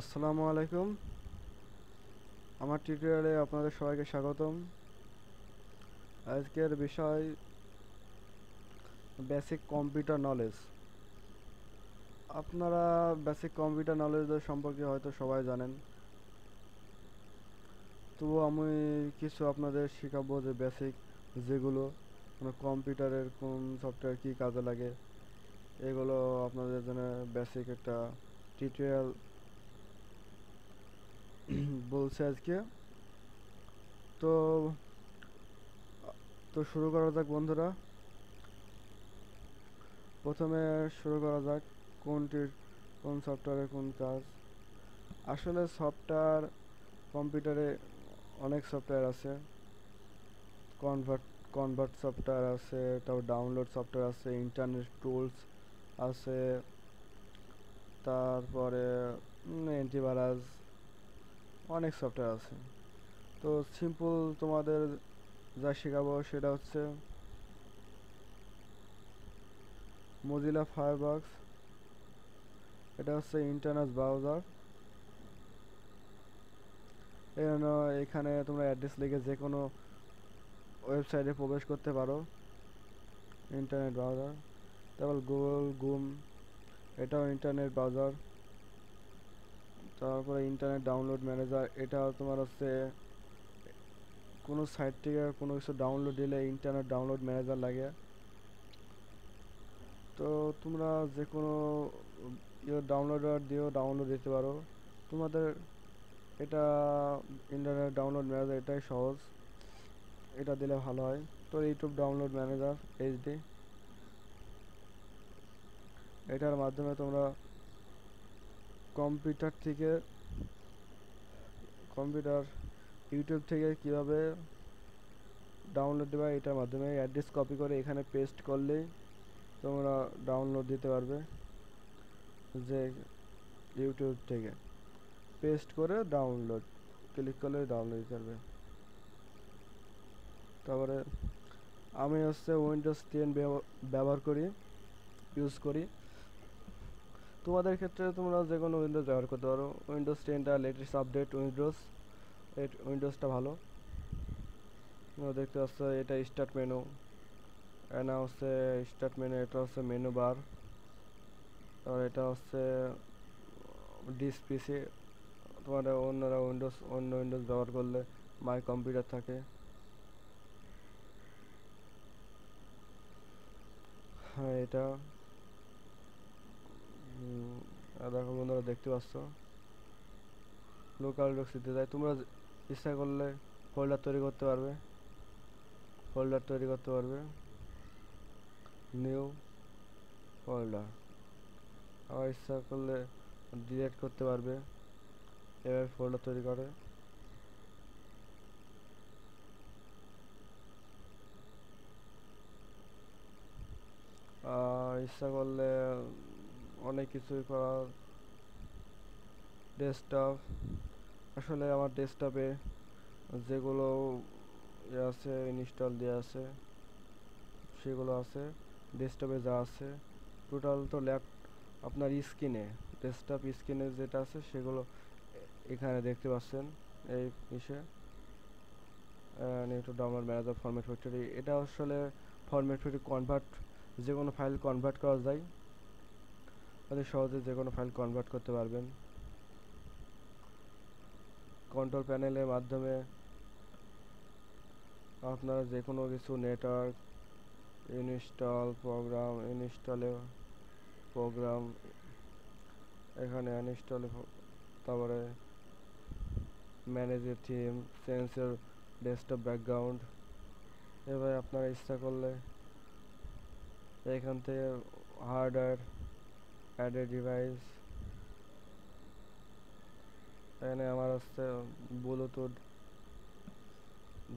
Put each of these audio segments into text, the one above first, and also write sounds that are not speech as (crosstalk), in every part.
আসসালামু আলাইকুম। আমার টিউটোরিয়ালে আপনাদের সবাইকে স্বাগতম। আজকের বিষয় বেসিক কম্পিউটার নলেজ আপনারা বেসিক কম্পিউটার নলেজ সম্পর্কে হয়তো সবাই জানেন। তবুও আমি কিছু আপনাদের শেখাবো যে বেসিক যেগুলো মানে কম্পিউটারের কোন সফটওয়্যার কী কাজে লাগে। এগুলো আপনাদের জন্য বেসিক একটা টিউটোরিয়াল (clears throat) বলছে আজকে। তো তো শুরু করা যাক বন্ধুরা। প্রথমে শুরু করা যাক কোনটির, কোন সফটওয়্যারের কোন কাজ। আসলে সফটওয়্যার কম্পিউটারে অনেক সফটওয়্যার আছে। কনভার্ট কনভার্ট সফটওয়্যার আছে, তারপর ডাউনলোড সফটওয়্যার আছে ইন্টারনেট টুলস আছে, তারপরে অ্যান্টিভাইরাস অনেক সফটওয়্যার আছে। তো সিম্পল তোমাদের যা শেখাবো সেটা হচ্ছে মজিলা ফায়ারবক্স এটা হচ্ছে ইন্টারনেট ব্রাউজার এখানে তোমরা অ্যাড্রেস লিখে যে কোনো ওয়েবসাইটে প্রবেশ করতে পারো ইন্টারনেট ব্রাউজার তারপর গুগল গুম এটাও ইন্টারনেট ব্রাউজার তারপরে ইন্টারনেট ডাউনলোড ম্যানেজার এটা তোমার হচ্ছে কোনো সাইট থেকে কোনো কিছু ডাউনলোড দিলে ইন্টারনেট ডাউনলোড ম্যানেজার লাগে। তো তোমরা যে কোনো ইয়ে ডাউনলোডার দিয়েও ডাউনলোড দিতে পারো। তোমাদের এটা ইন্টারনেট ডাউনলোড ম্যানেজার এটাই সহজ। এটা দিলে ভালো হয়। তো ইউটিউব ডাউনলোড ম্যানেজার এইচডি এটার মাধ্যমে তোমরা কম্পিউটার থেকে, কম্পিউটার, ইউটিউব থেকে কীভাবে ডাউনলোড দেবা, এটার মাধ্যমে অ্যাড্রেস কপি করে এখানে পেস্ট করলেই তোমরা ডাউনলোড দিতে পারবে যে ইউটিউব থেকে। পেস্ট করে ডাউনলোড ক্লিক করলে ডাউনলোড দিতে পারবে। তারপরে আমি হচ্ছে উইন্ডোজ টেন ব্যবহার করি ইউজ করি। তোমাদের ক্ষেত্রে তোমরা যে কোনো উইন্ডোজ ব্যবহার করতে পারো। উইন্ডোজ টেনটা লেটেস্ট আপডেট উইন্ডোজ উইন্ডোজটা ভালো। দেখতে পাচ্ছ, এটা স্টার্ট মেনু এনা হচ্ছে স্টার্ট মেনু এটা হচ্ছে মেনু বার তারপর এটা হচ্ছে ডিস পিসি তোমার অন্যরা উইন্ডোজ অন্য উইন্ডোজ ব্যবহার করলে মাই কম্পিউটার থাকে। হ্যাঁ এটা। দেখো বন্ধুরা দেখতে পাচ্ছ। লোকাল ডক্সিতে যায় তোমরা ইচ্ছা করলে ফোল্ডার তৈরি করতে পারবে। ফোল্ডার তৈরি করতে পারবে। নিউ ফোল্ডার আবার ইচ্ছা করলে ডিলিট করতে পারবে। এভাবে ফোল্ডার তৈরি করে। ইচ্ছা করলে অনেক কিছুই করার ডেস্কটপ আসলে আমার ডেস্কটপে যেগুলো আছে ইনস্টল দেওয়া আছে, সেগুলো আছে ডেস্কটপে যা আছে টোটাল তো ল্যাপ, আপনার স্ক্রিনে ডেস্কটপ স্ক্রিনে যেটা আছে সেগুলো এখানে দেখতে পাচ্ছেন, এই ইসে একটু ডাউনলোড ম্যানেজার ফরম্যাট ফ্যাক্টরি এটা আসলে ফরম্যাট ফ্যাক্টরি কনভার্ট যে কোনো ফাইল কনভার্ট করা যায়। অতি সহজে যে কোনো ফাইল কনভার্ট করতে পারবেন। কন্ট্রোল প্যানেলের মাধ্যমে আপনারা যে কোনো কিছু নেটওয়ার্ক ইনস্টল প্রোগ্রাম ইনস্টলে প্রোগ্রাম এখানে ইনস্টলে তারপরে ম্যানেজের থিম সেন্সর ডেস্কটপ ব্যাকগ্রাউন্ড এভাবে আপনারা ইচ্ছা করলে এখান থেকে হার্ডওয়্যার অ্যাডেড ডিভাইস এখানে আমার হচ্ছে ব্লুটুথ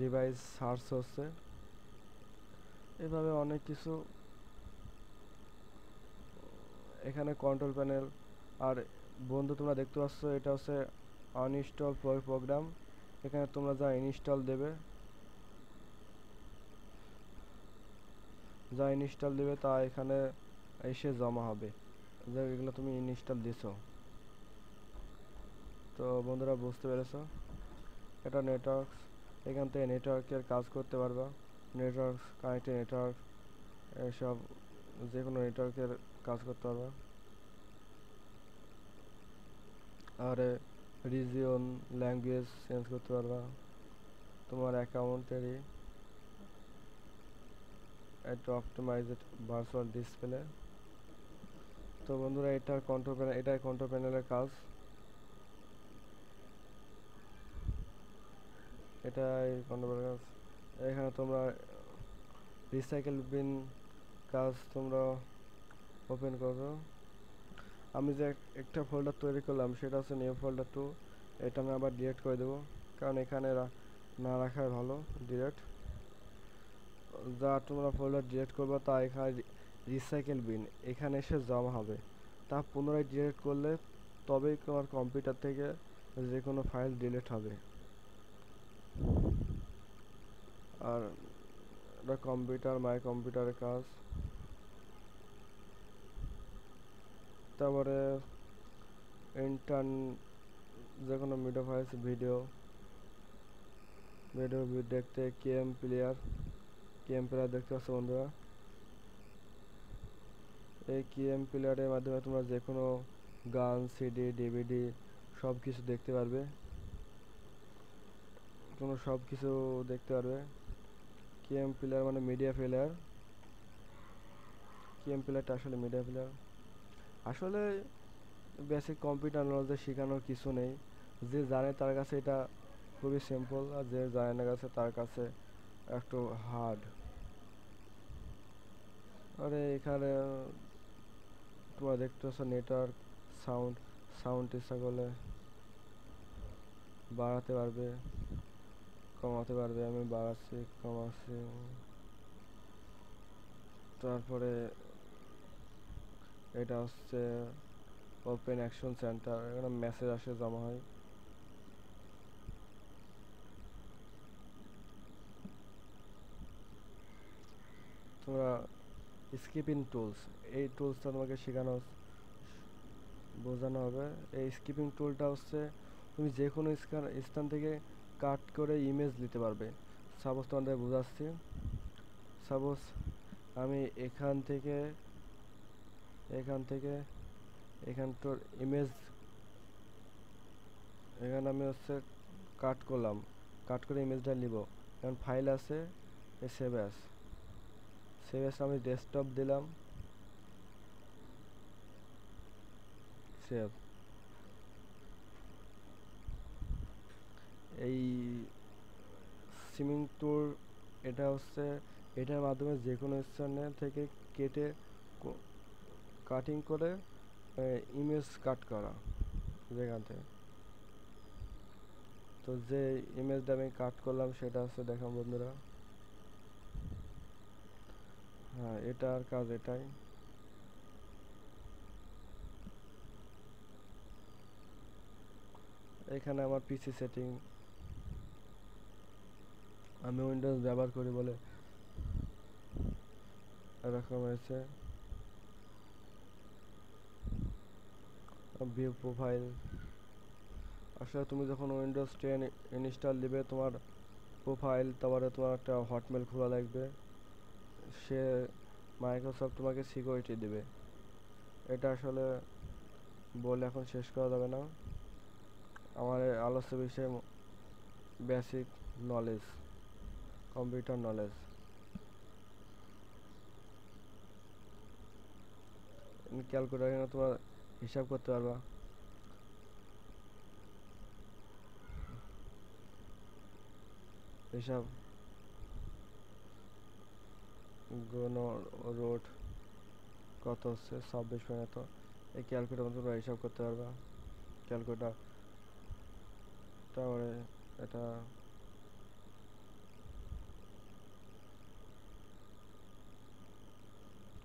ডিভাইস সার্চ হচ্ছে। এভাবে অনেক কিছু এখানে কন্ট্রোল প্যানেল আর বন্ধু, তোমরা দেখতে পাচ্ছ, এটা হচ্ছে আনইনস্টল প্রোগ্রাম এখানে তোমরা যা ইনস্টল দেবে, যা ইনস্টল দেবে তা এখানে এসে জমা হবে। যে এগুলো তুমি ইনস্টল দিছো। তো বন্ধুরা, বুঝতে পেরেছ? এটা নেটওয়ার্ক এখান থেকে নেটওয়ার্কের কাজ করতে পারবা। নেটওয়ার্ক কানেক্টেড নেটওয়ার্ক এসব যে কোনো নেটওয়ার্কের কাজ করতে পারবা। আর রিজিয়ন ল্যাঙ্গুয়েজ চেঞ্জ করতে পারবা। তোমার অ্যাকাউন্টেরই একটা অপটিমাইজড ভার্চুয়াল ডিসপ্লে তো বন্ধুরা, এটার কন্ট্রোল প্যানেল এটাই কন্ট্রোল প্যানেলের কাজ। এটাই কন্ট্রোল কাজ। এখানে তোমরা রিসাইকেল বিন কাজ তোমরা ওপেন করো আমি যে একটা ফোল্ডার তৈরি করলাম, সেটা হচ্ছে নিউ ফোল্ডার টু এটা আমি আবার ডিলিট করে দেবো, কারণ এখানে না রাখাই ভালো ডিলেট যা তোমরা ফোল্ডার ডিলিট করবে, তা এখানে রিসাইকেল বিন, এখানে এসে জমা হবে। তা পুনরায় ডিলেট করলে তবেই তোমার কম্পিউটার থেকে যে কোনো ফাইল ডিলিট হবে। আর এটা কম্পিউটার, মাই কম্পিউটারের কাজ। তারপরে ইন্টার্ন যে কোনো মিডিয়া ফাইলস ভিডিও ভিডিও দেখতে কেএম প্লেয়ার কেএম প্লেয়ার দেখতে পাচ্ছ বন্ধুরা। এই কেএম প্লেয়ারের মাধ্যমে তোমরা যে কোনো গান সিডি ডিভিডি সব কিছু দেখতে পারবে। তোমরা সব কিছু দেখতে পারবে। কেএম প্লেয়ার মানে মিডিয়া প্লেয়ার কেএম প্লেয়ারটা আসলে মিডিয়া প্লেয়ার আসলে বেসিক কম্পিউটার নলেজে শেখানোর কিছু নেই। যে জানে তার কাছে এটা খুবই সিম্পল আর যে জানে না কাছে তার কাছে একটু হার্ড আরে এখানে দেখতে পাচ্ছ নেটওয়ার্ক সাউন্ড সাউন্ড ইচ্ছা করলে বাড়াতে পারবে, কমাতে পারবে, আমি বাড়াচ্ছি, কমাচ্ছি। তারপরে এটা হচ্ছে ওপেন অ্যাকশন সেন্টার এখানে মেসেজ আসে, জমা হয়। তোমরা স্কিপিং টুলস। এই টুলসটা তোমাকে শেখানো বোঝানো হবে। এই স্কিপিং টুলটা হচ্ছে, তুমি যে কোনো স্থান- থেকে কাট করে ইমেজ দিতে পারবে। সাপোজ তোমাদের বোঝাচ্ছি। সাপোজ আমি এখান থেকে এখান থেকে এখানটার ইমেজ এখানে আমি হচ্ছে কাট করলাম। কাট করে ইমেজটা নিব। এখন ফাইল আছে এ সেভ অ্যাস সেভ অ্যাস আমি ডেস্কটপ দিলাম। সেভ এই সিমিং টুর এটা হচ্ছে, এটার মাধ্যমে যে কোনো স্থানে থেকে কেটে কাটিং করে ইমেজ কাট করা যেখান থেকে। তো যে ইমেজটা আমি কাট করলাম সেটা হচ্ছে দেখাম বন্ধুরা। হ্যাঁ এটার কাজ এটাই। এখানে আমার পিসি সেটিং আমি উইন্ডোজ ব্যবহার করি বলে এরকম হয়েছে। ভিউ প্রোফাইল আসলে তুমি যখন উইন্ডোজ টেন ইনস্টল দিবে, তোমার প্রোফাইল তারপরে তোমার একটা হটমেল খোলা লাগবে। সে মাইক্রোসফট তোমাকে সিকিউরিটি দেবে। এটা আসলে বলে এখন শেষ করা যাবে না। আমার আলোচ্য বিষয় basic knowledge computer knowledge calculator তোমার হিসাব করতে পারবা। হিসাব গণ রোড কত হচ্ছে? ছাব্বিশ এত। এই ক্যালকুলেটার মধ্যে তোমরা হিসাব করতে পারবা। ক্যালকুলেটার তারপরে এটা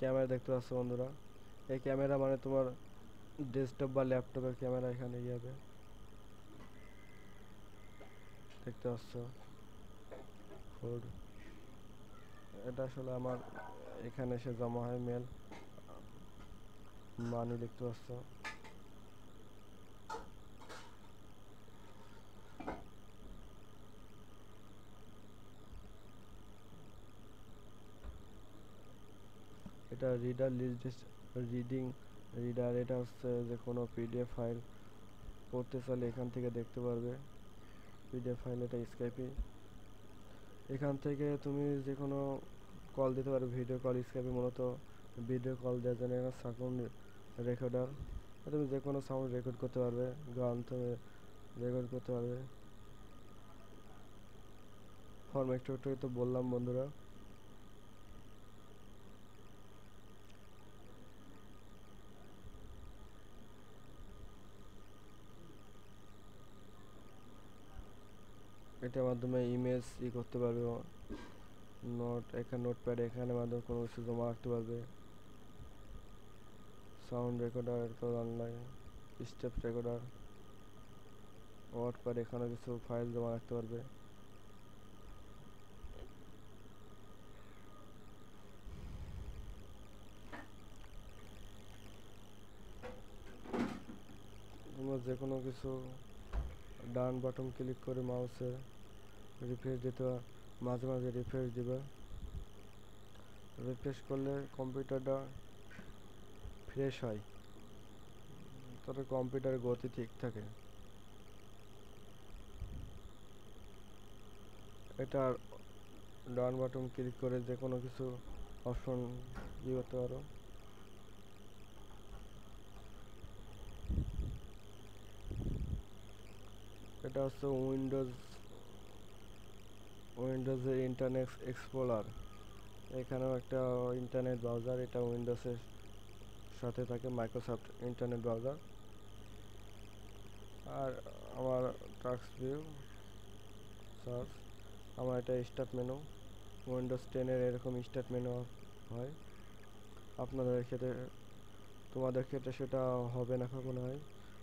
ক্যামেরা দেখতে পাচ্ছ বন্ধুরা? এই ক্যামেরা মানে তোমার ডেস্কটপ বা ল্যাপটপের ক্যামেরা এখানে যাবে দেখতে পাচ্ছ? ফুড এটা আসলে আমার, এখানে এসে জমা হয় মেল মানি লিখতে পারছ। এটা রিডার লিস্ট রিডিং রিডার এটা হচ্ছে যে কোনো পিডিএফ ফাইল পড়তে চাইলে এখান থেকে দেখতে পারবে। পিডিএফ ফাইল এটা স্কাইপি এখান থেকে তুমি যে কোনো কল দিতে পারো ভিডিও কল স্কাইপে মূলত ভিডিও কল দেওয়ার জন্য এখানে সাউন্ড রেকর্ডার তুমি যে কোনো সাউন্ড রেকর্ড করতে পারবে, গান তুমি রেকর্ড করতে পারবে। ফর্ম একটু একটু তো বললাম বন্ধুরা। এটার মাধ্যমে ইমেজ ই করতে পারবে নোট এখানে নোটপ্যাড এখানে মাধ্যমে কোনো কিছু জমা রাখতে পারবে। সাউন্ড রেকর্ডার তো অনলাইন স্টেপ রেকর্ডার ওয়ার্ডপ্যাড এখানে কিছু ফাইল জমা রাখতে পারবে। যে কোনো কিছু ডান বাটন ক্লিক করে মাউসে রিফ্রেশ দিতে। মাঝে মাঝে রিফ্রেশ দিবে। রিফ্রেশ করলে কম্পিউটারটা ফ্রেশ হয়। তবে কম্পিউটারের গতি ঠিক থাকে। এটা ডান বাটন ক্লিক করে যে কোনো কিছু অপশন ই করতে পারো। এটা হচ্ছে উইন্ডোজ উইন্ডোজের ইন্টারনেট এক্সপ্লোরার। এখানেও একটা ইন্টারনেট ব্রাউজার, এটা উইন্ডোজের সাথে থাকে মাইক্রোসফট ইন্টারনেট ব্রাউজার। আর আমার টাস্ক ভিউ, সার্চ, আমার এটা স্টার্ট মেনু। উইন্ডোজ টেনের এরকম স্টার্ট মেনু হয়। আপনাদের ক্ষেত্রে, তোমাদের ক্ষেত্রে সেটা হবে না কখনো হয়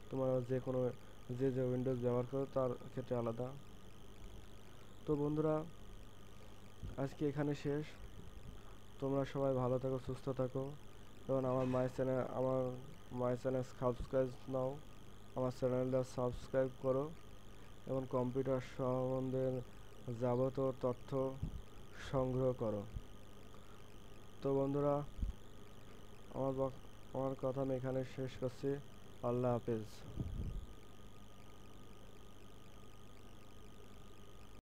তোমরা যে কোনো যে যে উইন্ডোজ ব্যবহার করো, তার ক্ষেত্রে আলাদা। তো বন্ধুরা, আজকে এখানে শেষ। তোমরা সবাই ভালো থাকো, সুস্থ থাকো। এবং আমার মাই চ্যানেল আমার মাই চ্যানেল সাবস্ক্রাইব নাও। আমার চ্যানেলটা সাবস্ক্রাইব করো। এবং কম্পিউটার সম্বন্ধে যাবতীয় তথ্য সংগ্রহ করো। তো বন্ধুরা, আমার আমার কথা আমি এখানে শেষ করছি। আল্লাহ হাফেজ।